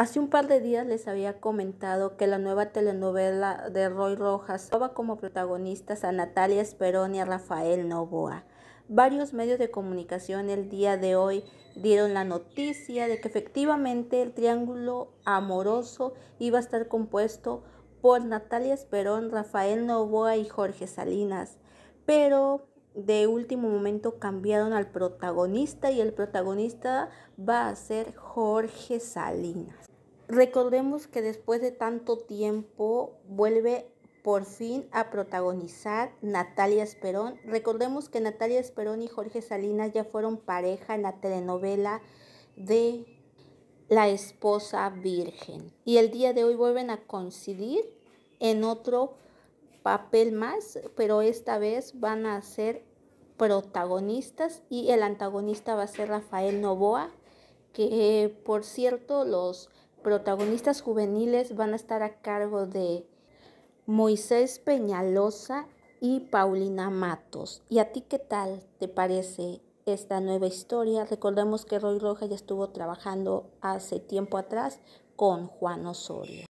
Hace un par de días les había comentado que la nueva telenovela de Roy Rojas toma como protagonistas a Natalia Esperón y a Rafael Novoa. Varios medios de comunicación el día de hoy dieron la noticia de que efectivamente el triángulo amoroso iba a estar compuesto por Natalia Esperón, Rafael Novoa y Jorge Salinas. Pero de último momento cambiaron al protagonista y el protagonista va a ser Jorge Salinas. Recordemos que después de tanto tiempo vuelve por fin a protagonizar Natalia Esperón. Recordemos que Natalia Esperón y Jorge Salinas ya fueron pareja en la telenovela de La esposa virgen. Y el día de hoy vuelven a coincidir en otro papel más, pero esta vez van a ser protagonistas y el antagonista va a ser Rafael Novoa, que por cierto los protagonistas juveniles van a estar a cargo de Moisés Peñalosa y Paulina Matos. ¿Y a ti qué tal te parece esta nueva historia? Recordemos que Roy Roja ya estuvo trabajando hace tiempo atrás con Juan Osorio.